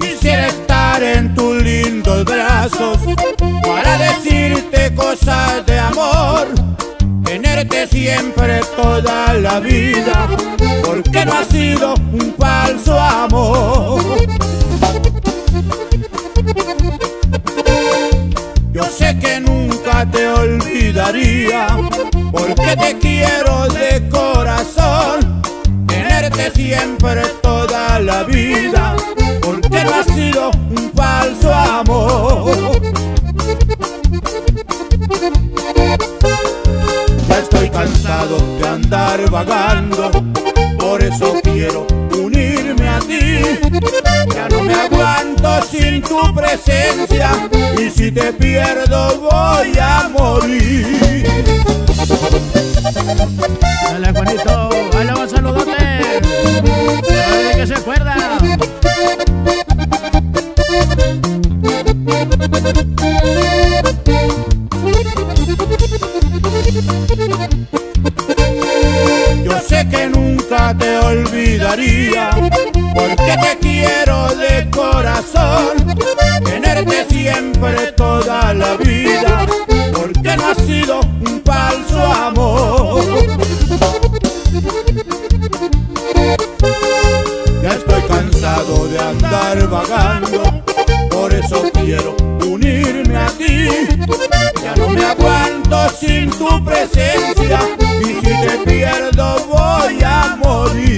Quisiera estar en tus lindos brazos siempre toda la vida, porque no ha sido un falso amor. Yo sé que nunca te olvidaría, porque te quiero de corazón, tenerte siempre toda la vida, porque no ha sido un falso amor. Cansado de andar vagando, por eso quiero unirme a ti. Ya no me aguanto sin tu presencia y si te pierdo voy a morir. Dale, Juanito. Ahí un saludote. Que se acuerda. Sé que nunca te olvidaría, porque te quiero de corazón, tenerte siempre toda la vida, porque no ha sido un falso amor. Ya estoy cansado de andar vagando, por eso quiero unirme a ti. Ya no me aguanto sin tu presencia y si te pierdo voy a morir.